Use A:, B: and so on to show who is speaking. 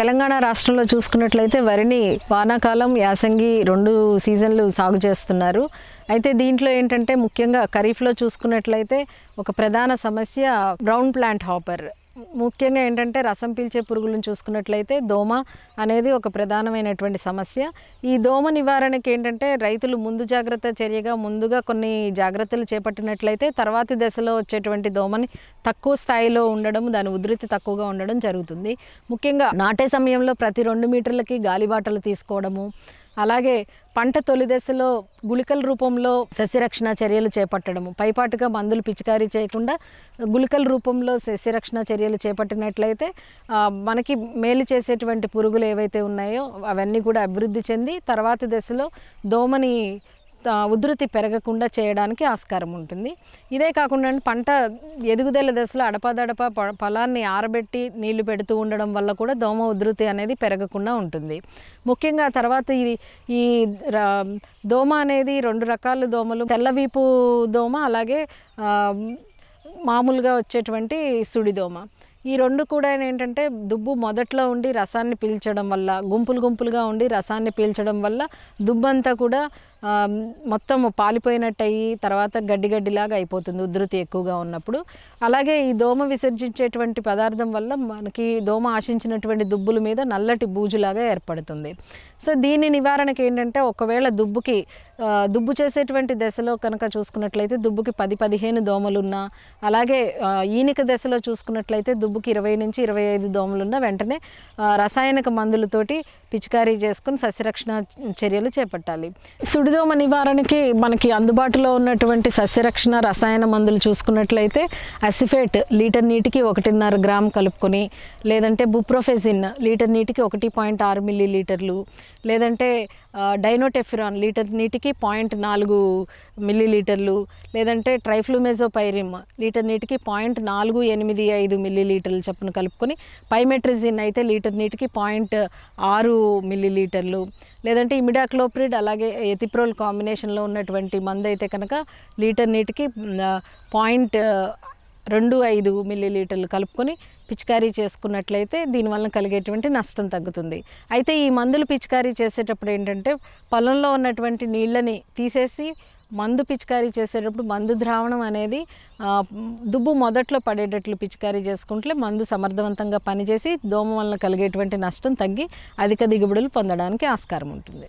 A: తెలంగాణ రాష్ట్రంలో చూసుకున్నట్లయితే వరిని వానాకాలం యాసంగి రెండు సీజన్లు సాగు చేస్తున్నారు. అయితే దీంట్లో ఏంటంటే ముఖ్యంగా ఖరీఫ్లో చూసుకున్నట్లయితే ఒక ప్రధాన సమస్య బ్రౌన్ ప్లాంట్ హాపర్. ముఖ్యంగా ఏంటంటే రసం పీల్చే పురుగులను చూసుకున్నట్లయితే దోమ అనేది ఒక ప్రధానమైనటువంటి సమస్య. ఈ దోమ నివారణకి ఏంటంటే రైతులు ముందు జాగ్రత్త చర్యగా ముందుగా కొన్ని జాగ్రత్తలు చేపట్టినట్లయితే తర్వాతి దశలో వచ్చేటువంటి దోమని తక్కువ స్థాయిలో ఉండడం దాని ఉధృతి తక్కువగా ఉండడం జరుగుతుంది. ముఖ్యంగా నాటే సమయంలో ప్రతి రెండు మీటర్లకి గాలిబాటలు తీసుకోవడము అలాగే పంట తొలి దశలో గుళికల రూపంలో సస్యరక్షణ చర్యలు చేపట్టడము. పైపాటుగా మందులు పిచికారీ చేయకుండా గుళికల రూపంలో సస్యరక్షణ చర్యలు చేపట్టినట్లయితే మనకి మేలు చేసేటువంటి పురుగులు ఏవైతే ఉన్నాయో అవన్నీ కూడా అభివృద్ధి చెంది తర్వాతి దశలో దోమని ఉధృతి పెరగకుండా చేయడానికి ఆస్కారం ఉంటుంది. ఇదే కాకుండా పంట ఎదుగుదల దశలో అడపాదడప పొలాన్ని ఆరబెట్టి నీళ్ళు పెడుతూ ఉండడం వల్ల కూడా దోమ ఉధృతి అనేది పెరగకుండా ఉంటుంది. ముఖ్యంగా తర్వాత ఇది ఈ ర- దోమ అనేది రెండు రకాల దోమలు తెల్లవీపు దోమ అలాగే మామూలుగా వచ్చేటువంటి సుడిదోమ ఈ రెండు కూడా ఏంటంటే దుబ్బు మొదట్లో ఉండి రసాన్ని పీల్చడం వల్ల గుంపులు గుంపులుగా ఉండి రసాన్ని పీల్చడం వల్ల దుబ్బంతా కూడా మొత్తం పాలిపోయినట్టు అయ్యి తర్వాత గడ్డి గడ్డిలాగా అయిపోతుంది ఉధృతి ఎక్కువగా ఉన్నప్పుడు. అలాగే ఈ దోమ విసర్జించేటువంటి పదార్థం వల్ల మనకి దోమ ఆశించినటువంటి దుబ్బుల మీద నల్లటి బూజులాగా ఏర్పడుతుంది. సో దీని నివారణకి ఏంటంటే ఒకవేళ దుబ్బుకి దుబ్బు చేసేటువంటి దశలో కనుక చూసుకున్నట్లయితే దుబ్బుకి పది పదిహేను దోమలున్నా అలాగే ఈనిక దశలో చూసుకున్నట్లయితే దుబ్బుకి ఇరవై నుంచి ఇరవై ఐదు దోమలున్నా వెంటనే రసాయనిక మందులతోటి పిచికారీ చేసుకుని సస్యరక్షణ చర్యలు చేపట్టాలి. సుడిదోమ నివారణకి మనకి అందుబాటులో ఉన్నటువంటి సస్యరక్షణ రసాయన మందులు చూసుకున్నట్లయితే అసిఫేట్ లీటర్ నీటికి ఒకటిన్నర గ్రామ్ కలుపుకొని లేదంటే బుప్రోఫెజిన్ లీటర్ నీటికి ఒకటి పాయింట్ ఆరు మిల్లీ లీటర్లు లేదంటే డైనోటెఫిరాన్ లీటర్ నీటికి పాయింట్ నాలుగు మిల్లీ లీటర్లు లేదంటే ట్రైఫ్లూమెజోపైరిమ్ లీటర్ నీటికి పాయింట్ నాలుగు ఎనిమిది ఐదు మిల్లీ లీటర్లు చొప్పున కలుపుకొని పైమెట్రిజిన్ అయితే లీటర్ నీటికి పాయింట్ ఆరు మిల్లీలీటర్లు లేదంటే ఇమిడాక్లోప్రిడ్ అలాగే ఎథిప్రోల్ కాంబినేషన్లో ఉన్నటువంటి మందు అయితే కనుక లీటర్ నీటికి పాయింట్ రెండు ఐదు మిల్లీలీటర్లు కలుపుకొని పిచికారీ చేసుకున్నట్లయితే దీనివల్ల కలిగేటువంటి నష్టం తగ్గుతుంది. అయితే ఈ మందులు పిచికారీ చేసేటప్పుడు ఏంటంటే పొలంలో ఉన్నటువంటి నీళ్ళని తీసేసి మందు పిచికారీ చేసేటప్పుడు మందు ద్రావణం అనేది దుబ్బు మొదట్లో పడేటట్లు పిచికారీ చేసుకుంటే మందు సమర్థవంతంగా పనిచేసి దోమ వలన కలిగేటువంటి నష్టం తగ్గి అధిక దిగుబడులు పొందడానికి ఆస్కారం ఉంటుంది.